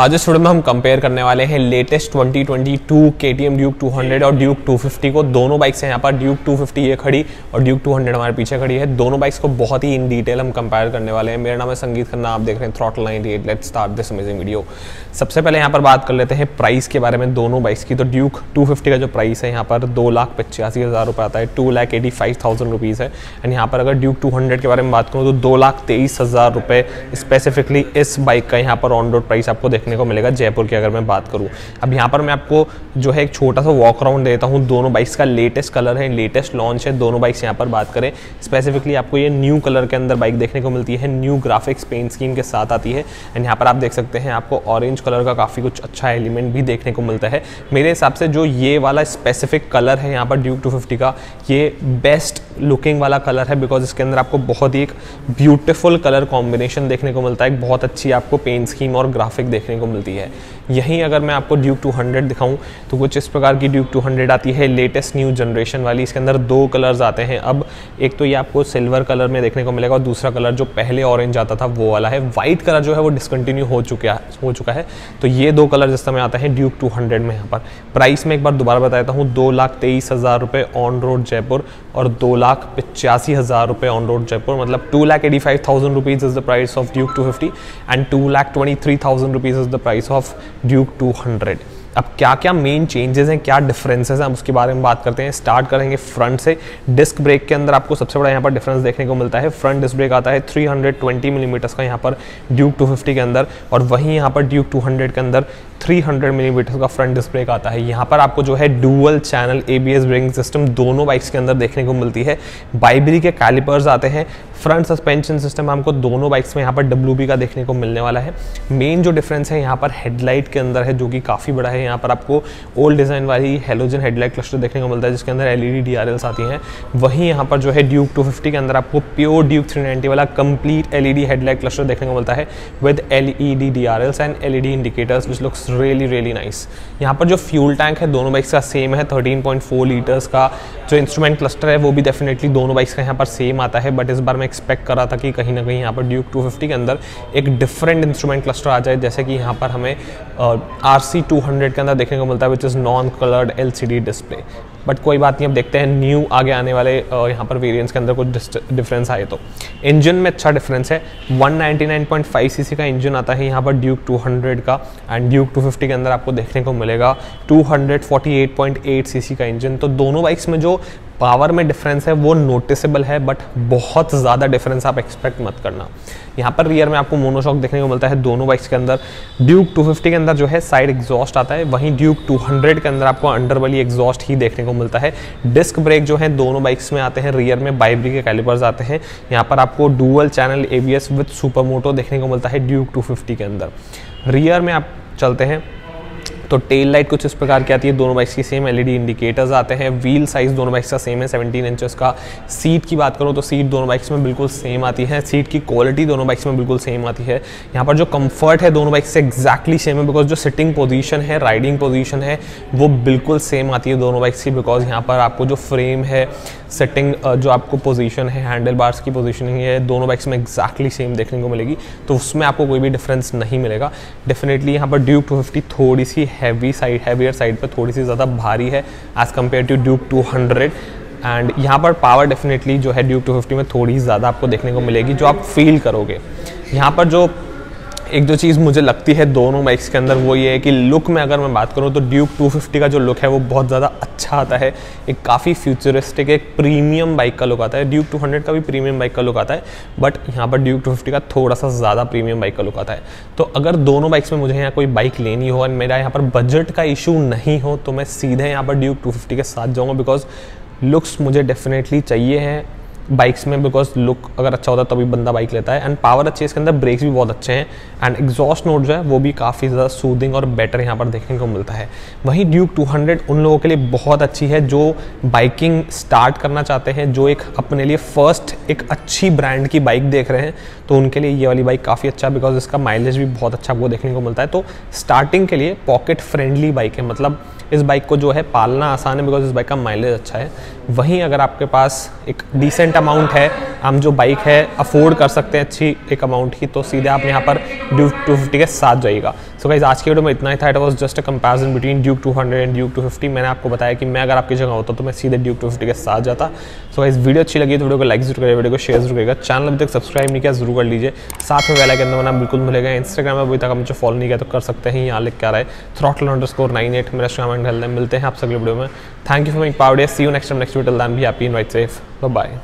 आज इस वीडियो में हम कंपेयर करने वाले हैं लेटेस्ट 2022 KTM ड्यूक 200 और ड्यूक 250 को। दोनों बाइक्स हैं यहाँ पर। ड्यूक 250 ये खड़ी और ड्यूक 200 हमारे पीछे खड़ी है। दोनों बाइक्स को बहुत ही इन डिटेल हम कंपेयर करने वाले हैं। मेरा नाम है संगीत खन्ना, आप देख रहे हैं throttle 98 let start this amazing video सबसे पहले यहाँ पर बात कर लेते हैं प्राइस के बारे में दोनों बाइक्स की। तो ड्यूक टू का जो प्राइस है यहाँ पर दो लाख पचासी हज़ार रुपये आता है। Two lakh eighty five thousand rupees है। एंड यहाँ पर अगर ड्यूक टू हंड्रेड के बारे में बात करूँ तो दो लाख तेईस हज़ार रुपये स्पेसिफिकली इस बाइक का यहाँ पर ऑन रोड प्राइस आपको देखने को मिलेगा जयपुर की अगर मैं बात करूँ। अब यहाँ पर मैं आपको जो है एक छोटा सा वॉक अराउंड देता हूँ। दोनों बाइक्स का लेटेस्ट कलर है लेटेस्ट लॉन्च है। दोनों बाइक्स यहाँ पर बात करें। स्पेसिफिकली आपको ये न्यू कलर के अंदर बाइक देखने को मिलती है। न्यू ग्राफिक्स पेंट स्कीम के साथ आती है। एंड यहाँ पर आप देख सकते हैं आपको ऑरेंज कलर का काफ़ी कुछ अच्छा एलिमेंट भी देखने को मिलता है। मेरे हिसाब से जो ये वाला स्पेसिफिक कलर है यहाँ पर ड्यूक टू का, ये बेस्ट लुकिंग वाला कलर है बिकॉज़ इसके अंदर आपको बहुत ही एक ब्यूटिफुल कलर कॉम्बिनेशन देखने को मिलता है। एक बहुत अच्छी आपको पेंट स्कीम और ग्राफिक देखने को मिलती है। यहीं अगर मैं आपको ड्यूक 200 दिखाऊँ तो कुछ इस प्रकार की ड्यूक 200 आती है लेटेस्ट न्यू जनरेशन वाली। इसके अंदर दो कलर्स आते हैं। अब एक तो ये आपको सिल्वर कलर में देखने को मिलेगा और दूसरा कलर जो पहले ऑरेंज आता था, वो वाला है। वाइट कलर जो है, वो डिसकंटिन्यू हो चुका हो चुका है। तो ये दो कलर जिस समय आता है ड्यूक टू में यहाँ पर। प्राइस में एक बार दोबारा बताता हूँ, दो ऑन रोड जयपुर और दो लाख पचासी हज़ार रुपये ऑन रोड जयपुर। मतलब two lakh eighty five thousand rupees is the price of Duke two fifty and two lakh twenty three thousand rupees is the price of Duke two hundred अब क्या क्या main changes हैं, क्या differences हैं, हम उसके बारे में बात करते हैं। स्टार्ट करेंगे फ्रंट से। डिस्क ब्रेक के अंदर आपको सबसे बड़ा यहाँ पर डिफरेंस देखने को मिलता है। फ्रंट डिस्क ब्रेक आता है 320 मिलीमीटर्स का यहाँ पर ड्यूक 250 के अंदर। और वहीं यहाँ पर ड्यूक 200 के अंदर 300 मिलीमीटर का फ्रंट डिस्क आता है। यहाँ पर आपको जो है dual channel ABS braking system दोनों बाइक्स के अंदर देखने को मिलती है। बाइबरी के कैलिपर्स आते हैं। फ्रंट सस्पेंशन सिस्टम हमको दोनों बाइक्स में यहाँ पर डब्ल्यूबी का देखने को मिलने वाला है। मेन जो डिफरेंस है यहाँ पर हेडलाइट के अंदर है, जो कि काफ़ी बड़ा है। यहाँ पर आपको ओल्ड डिज़ाइन वाली हेलोजन हेडलाइट क्लस्टर देखने को मिलता है, जिसके अंदर एलईडी डीआरएल्स आती हैं। वहीं यहाँ पर जो है ड्यूक 250 के अंदर आपको प्योर ड्यूक 390 वाला कंप्लीट एलईडी हेडलाइट क्लस्टर देखने को मिलता है with LED DRLs and LED indicators which looks really really nice यहाँ पर जो फ्यूल टैंक है, दोनों बाइक्स का सेम है 13.4 लीटर्स का जो इंस्ट्रूमेंट क्लस्टर है, वो भी डेफिनेटली दोनों बाइक्स का यहाँ पर सेम आता है बट इस बार मैं एक्सपेक्ट कर रहा था कि कहीं ना कहीं यहाँ पर ड्यूक 250 के अंदर एक डिफरेंट इंस्ट्रूमेंट क्लस्टर आ जाए। जैसे कि यहाँ पर हमें आर सी के अंदर देखने को मिलता है which is non coloured LCD display but कोई बात नहीं, अब देखते हैं न्यू आगे आने वाले यहाँ पर वेरिएंट्स के अंदर कुछ डिफरेंस आए तो। इंजन में अच्छा डिफरेंस है। 199.5 सीसी का इंजन आता है यहाँ पर ड्यूक 200 का एंड ड्यूक 250 के अंदर आपको देखने को मिलेगा। 248.8 सीसी का इंजन तो दोनों बाइक्स में जो पावर में डिफरेंस है, वो नोटिसेबल है बट बहुत ज़्यादा डिफरेंस आप एक्सपेक्ट मत करना। यहाँ पर रियर में आपको मोनोशॉक देखने को मिलता है दोनों बाइक्स के अंदर। ड्यूक 250 के अंदर जो है साइड एग्जॉस्ट आता है। वहीं ड्यूक 200 के अंदर आपको अंडर वाली एग्जॉस्ट ही देखने को मिलता है। डिस्क ब्रेक जो है, दोनों बाइक्स में आते हैं, रियर में बाइब्री के कैलिपर्स आते हैं। यहाँ पर आपको dual channel A B S with supermoto देखने को मिलता है ड्यूक टू के अंदर। रियर में आप चलते हैं तो टेल लाइट कुछ इस प्रकार की आती है, दोनों बाइक्स की सेम एलईडी इंडिकेटर्स आते हैं व्हील साइज़ दोनों बाइक्स का सेम है 17 इंचेस का। सीट की बात करूँ तो सीट दोनों बाइक्स में बिल्कुल सेम आती है सीट की क्वालिटी दोनों बाइक्स में बिल्कुल सेम आती है। यहाँ पर जो कंफर्ट है दोनों बाइक्स से एक्जैक्टली सेम है बिकॉज़ जो सिटिंग पोजिशन है राइडिंग पोजिशन है, वो बिल्कुल सेम आती है दोनों बाइक्स की बिकॉज़ यहाँ पर आपको जो फ्रेम है सेटिंग जो आपको पोजीशन है हैंडल बार्स की पोजीशनिंग है, दोनों बाइक्स में एक्जैक्टली सेम देखने को मिलेगी तो उसमें आपको कोई भी डिफरेंस नहीं मिलेगा। डेफिनेटली यहाँ पर ड्यूक 250 थोड़ी सी हैवी साइड हैवियर साइड पर थोड़ी सी ज़्यादा भारी है as compare to Duke 200 and यहाँ पर पावर डेफिनेटली जो है ड्यूक 250 में थोड़ी ज़्यादा आपको देखने को मिलेगी, जो आप फील करोगे। यहाँ पर जो एक जो चीज़ मुझे लगती है दोनों बाइक्स के अंदर, वो ये है कि लुक में अगर मैं बात करूँ तो ड्यूक 250 का जो लुक है, वो बहुत ज़्यादा अच्छा आता है। एक काफ़ी फ्यूचरिस्टिक एक प्रीमियम बाइक का लुक आता है। ड्यूक 200 का भी प्रीमियम बाइक का लुक आता है बट यहाँ पर ड्यूक 250 का थोड़ा सा ज़्यादा प्रीमियम बाइक का लुक आता है। तो अगर दोनों बाइक्स में मुझे यहाँ कोई बाइक लेनी हो और मेरा यहाँ पर बजट का इशू नहीं हो तो मैं सीधे यहाँ पर ड्यूक टू के साथ जाऊँगा बिकॉज़ लुक्स मुझे डेफिनेटली चाहिए हैं। बाइक्स में बिकॉज़ लुक अगर अच्छा होता है, तभी बंदा बाइक लेता है. एंड पावर अच्छी है, इसके अंदर ब्रेक्स भी बहुत अच्छे हैं. एंड एग्जॉस्ट नोट जो है, वो भी काफ़ी ज़्यादा सूदिंग और बेटर यहाँ पर देखने को मिलता है. वहीं ड्यूक 200 उन लोगों के लिए बहुत अच्छी है, जो बाइकिंग स्टार्ट करना चाहते हैं, जो एक अपने लिए फ़र्स्ट एक अच्छी ब्रांड की बाइक देख रहे हैं तो उनके लिए ये वाली बाइक काफ़ी अच्छा बिकॉज़ इसका माइलेज भी बहुत अच्छा आपको देखने को मिलता है. तो स्टार्टिंग के लिए पॉकेट फ्रेंडली बाइक है. मतलब इस बाइक को जो है, पालना आसान है बिकॉज़ इस बाइक का माइलेज अच्छा है. वहीं अगर आपके पास एक डिसेंट अमाउंट है, हम जो बाइक है अफोर्ड कर सकते हैं अच्छी एक अमाउंट की तो सीधे आप यहाँ पर ड्यू टू फिफ्टी के साथ जाइएगा। सो गाइज़ आज की वीडियो में इतना ही था। It was just a comparison between Duke 200 and Duke 250 मैंने आपको बताया कि मैं अगर आपकी जगह होता तो मैं सीधे ड्यूक 250 के साथ जाता। सो गाइज़ वीडियो अच्छी लगी तो वीडियो को लाइक ज़रूर करेगा वीडियो को शेयर ज़रूर करेगा चैनल अभी तक सब्सक्राइब नहीं किया, ज़रूर कर लीजिए। साथ में वेला के अंदर बना बिल्कुल मिलेगा इंस्टाग्राम में अभी तक मुझे फॉलो नहीं किया तो कर सकते हैं। यहाँ लिख क्या रहा है throttle under score nine eight मेरा हैंडल मिलते हैं आप अगले वीडियो में। Thank you for my power day see you next time next video then भी happy in white safe bye